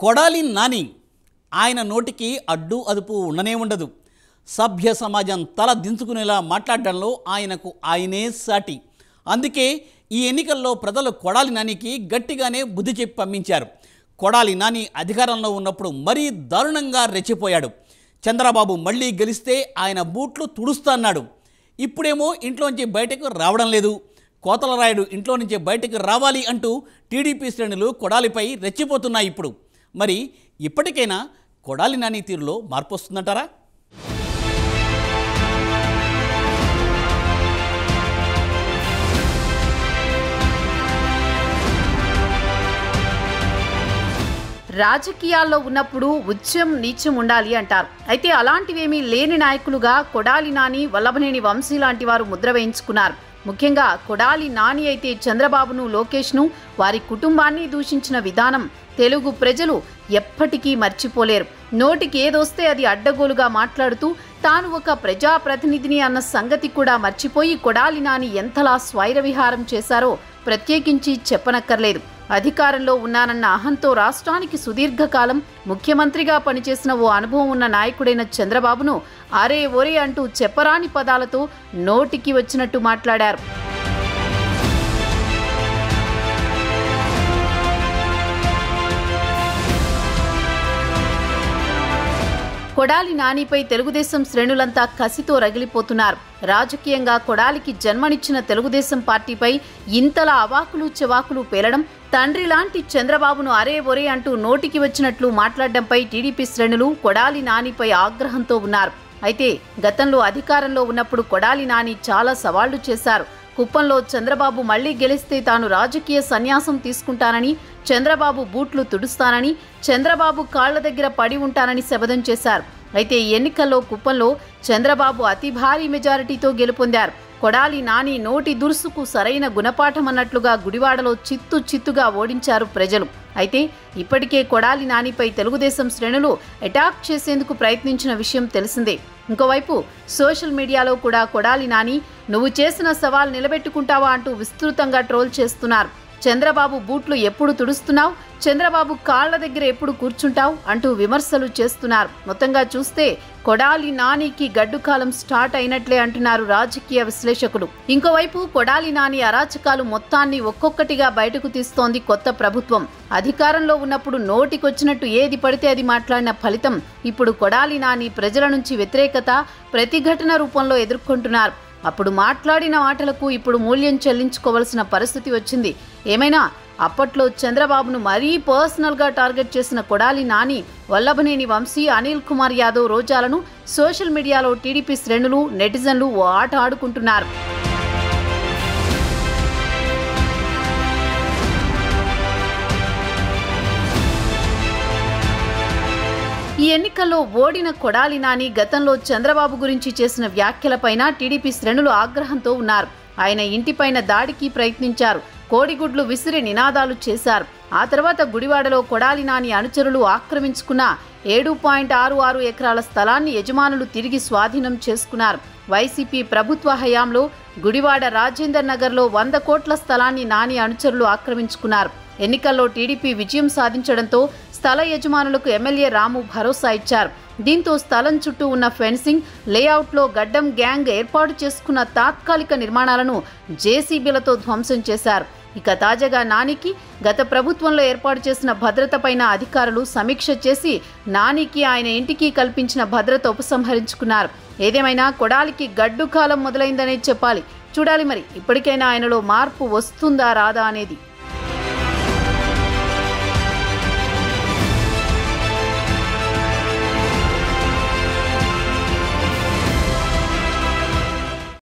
కొడాలి నాని. ఆయన నోటికి అడ్డు అదుపు ఉండనే ఉండదు. సభ్య సమాజం తల దించుకునేలా మాట్లాడడంలో ఆయనకు ఆయనే సాటి. అందుకే ఈ ఎన్నికల్లో ప్రజలు కొడాలి నానికి గట్టిగానే బుద్ధి చెప్పి పంపించారు. కొడాలి నాని అధికారంలో ఉన్నప్పుడు మరీ దారుణంగా రెచ్చిపోయాడు. చంద్రబాబు మళ్ళీ గెలిస్తే ఆయన బూట్లు తుడుస్తాన్నాడు ఇప్పుడేమో ఇంట్లోంచి బయటకు రావడం లేదు. కోతలరాయుడు ఇంట్లో నుంచి బయటకు రావాలి అంటూ టీడీపీ శ్రేణులు కొడాలిపై రెచ్చిపోతున్నాయి ఇప్పుడు. మరి ఇప్పటికైనా కొడాలి నాని తీరులో మార్పు వస్తుందంటారా? రాజకీయాల్లో ఉన్నప్పుడు ఉచ్చం నీచం ఉండాలి అంటారు. అయితే అలాంటివేమీ లేని నాయకులుగా కొడాలి నాని వల్లభనేని వంశీ లాంటి వారు ముద్ర వేయించుకున్నారు. ముఖ్యంగా కొడాలి నాని అయితే చంద్రబాబును లోకేష్ను వారి కుటుంబాన్ని దూషించిన విధానం తెలుగు ప్రజలు ఎప్పటికీ మర్చిపోలేరు. నోటికి ఏదొస్తే అది అడ్డగోలుగా మాట్లాడుతూ తాను ఒక ప్రజాప్రతినిధిని అన్న సంగతి కూడా మర్చిపోయి కొడాలి నాని ఎంతలా స్వైర విహారం చేశారో ప్రత్యేకించి చెప్పనక్కర్లేదు. అధికారంలో ఉన్నానన్న అహంతో రాష్ట్రానికి సుదీర్ఘకాలం ముఖ్యమంత్రిగా పనిచేసిన ఓ అనుభవం ఉన్న నాయకుడైన చంద్రబాబును అరే ఒరే అంటూ చెప్పరాని పదాలతో నోటికి వచ్చినట్టు మాట్లాడారు. కొడాలి నానిపై తెలుగుదేశం శ్రేణులంతా కసితో రగిలిపోతున్నారు. రాజకీయంగా కొడాలికి జన్మనిచ్చిన తెలుగుదేశం పార్టీపై ఇంతలా అవాకులు చెవాకులు పేలడం తండ్రి లాంటి చంద్రబాబును అరే ఒరే అంటూ నోటికి వచ్చినట్లు మాట్లాడడంపై టీడీపీ శ్రేణులు కొడాలి నానిపై ఆగ్రహంతో ఉన్నారు. అయితే గతంలో అధికారంలో ఉన్నప్పుడు కొడాలి నాని చాలా సవాళ్ళు చేశారు. కుప్పంలో చంద్రబాబు మళ్ళీ గెలిస్తే తాను రాజకీయ సన్యాసం తీసుకుంటానని చంద్రబాబు బూట్లు తుడుస్తానని చంద్రబాబు కాళ్ళ దగ్గర పడి ఉంటానని శపథం చేశారు. అయితే ఎన్నికల్లో కుప్పంలో చంద్రబాబు అతి భారీ మెజారిటీతో గెలుపొందారు. కొడాలి నాని నోటి దురుసుకు సరైన గుణపాఠం అన్నట్లుగా గుడివాడలో చిత్తు చిత్తుగా ఓడించారు ప్రజలు. అయితే ఇప్పటికే కొడాలి నానిపై తెలుగుదేశం శ్రేణులు అటాక్ చేసేందుకు ప్రయత్నించిన విషయం తెలిసిందే. ఇంకోవైపు సోషల్ మీడియాలో కూడా కొడాలి నాని నువ్వు చేసిన సవాల్ నిలబెట్టుకుంటావా అంటూ విస్తృతంగా ట్రోల్ చేస్తున్నారు. చంద్రబాబు బూట్లు ఎప్పుడు తుడుస్తున్నావు? చంద్రబాబు కాళ్ళ దగ్గర ఎప్పుడు కూర్చుంటావు? అంటూ విమర్శలు చేస్తున్నారు. మొత్తంగా చూస్తే కొడాలి నానికి గడ్డుకాలం స్టార్ట్ అయినట్లే అంటున్నారు రాజకీయ విశ్లేషకులు. ఇంకోవైపు కొడాలి నాని అరాచకాలు మొత్తాన్ని ఒక్కొక్కటిగా బయటకు తీస్తోంది కొత్త ప్రభుత్వం. అధికారంలో ఉన్నప్పుడు నోటికొచ్చినట్టు ఏది పడితే అది మాట్లాడిన ఫలితం ఇప్పుడు కొడాలి నాని ప్రజల నుంచి వ్యతిరేకత ప్రతిఘటన రూపంలో ఎదుర్కొంటున్నారు. అప్పుడు మాట్లాడిన మాటలకు ఇప్పుడు మూల్యం చెల్లించుకోవాల్సిన పరిస్థితి వచ్చింది. ఏమైనా? అప్పట్లో చంద్రబాబును మరీ పర్సనల్గా టార్గెట్ చేసిన కొడాలి నాని వల్లభనేని వంశీ అనిల్ కుమార్ యాదవ్ రోజాలను సోషల్ మీడియాలో టీడీపీ శ్రేణులు నెటిజన్లు ఓ ఆట ఆడుకుంటున్నారు. ఈ ఎన్నికల్లో ఓడిన కొడాలి నాని గతంలో చంద్రబాబు గురించి చేసిన వ్యాఖ్యలపైన టీడీపీ శ్రేణులు ఆగ్రహంతో ఉన్నారు. ఆయన ఇంటిపైన దాడికి ప్రయత్నించారు. కోడిగుడ్లు విసిరి నినాదాలు చేశారు. ఆ తర్వాత గుడివాడలో కొడాలి నాని అనుచరులు ఆక్రమించుకున్న ఏడు పాయింట్ ఆరు ఆరు ఎకరాల స్థలాన్ని యజమానులు తిరిగి స్వాధీనం చేసుకున్నారు. వైసీపీ ప్రభుత్వ హయాంలో గుడివాడ రాజేందర్ నగర్లో వంద కోట్ల స్థలాన్ని నాని అనుచరులు ఆక్రమించుకున్నారు. ఎన్నికల్లో టీడీపీ విజయం సాధించడంతో స్థల యజమానులకు ఎమ్మెల్యే రాము భరోసా ఇచ్చారు. దీంతో స్థలం చుట్టూ ఉన్న ఫెన్సింగ్ లేఅవుట్లో గడ్డం గ్యాంగ్ ఏర్పాటు చేసుకున్న తాత్కాలిక నిర్మాణాలను జేసీబీలతో ధ్వంసం చేశారు. ఇక తాజాగా నానికి గత ప్రభుత్వంలో ఏర్పాటు చేసిన భద్రతపైన అధికారులు సమీక్ష చేసి నానికి ఆయన ఇంటికి కల్పించిన భద్రత ఉపసంహరించుకున్నారు. ఏదేమైనా కొడాలికి గడ్డు కాలం మొదలైందనే చెప్పాలి. చూడాలి మరి ఇప్పటికైనా ఆయనలో మార్పు వస్తుందా రాదా అనేది